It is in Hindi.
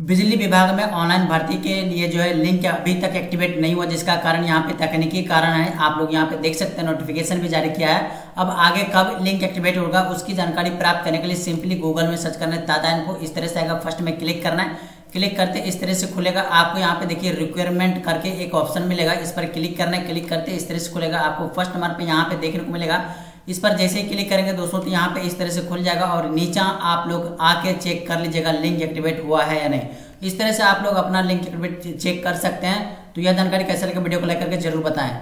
बिजली विभाग में ऑनलाइन भर्ती के लिए जो है लिंक अभी तक एक्टिवेट नहीं हुआ, जिसका कारण यहाँ पे तकनीकी कारण है। आप लोग यहाँ पे देख सकते हैं नोटिफिकेशन भी जारी किया है। अब आगे कब लिंक एक्टिवेट होगा, उसकी जानकारी प्राप्त करने के लिए सिंपली गूगल में सर्च करना है। दादा इनको इस तरह से आएगा फ़र्स्ट में क्लिक करना है। क्लिक करते इस तरह से खुलेगा, आपको यहाँ पे देखिए रिक्वायरमेंट करके एक ऑप्शन मिलेगा। इस पर क्लिक करना है क्लिक करते इस तरह से खुलेगा, आपको फ़र्स्ट नंबर पर यहाँ पे देखने को मिलेगा। इस पर जैसे ही क्लिक करेंगे दोस्तों तो यहाँ पे इस तरह से खुल जाएगा और नीचा आप लोग आके चेक कर लीजिएगा लिंक एक्टिवेट हुआ है या नहीं। इस तरह से आप लोग अपना लिंक एक्टिवेट चेक कर सकते हैं। तो यह जानकारी कैसे लगे वीडियो को लाइक करके ज़रूर बताएँ।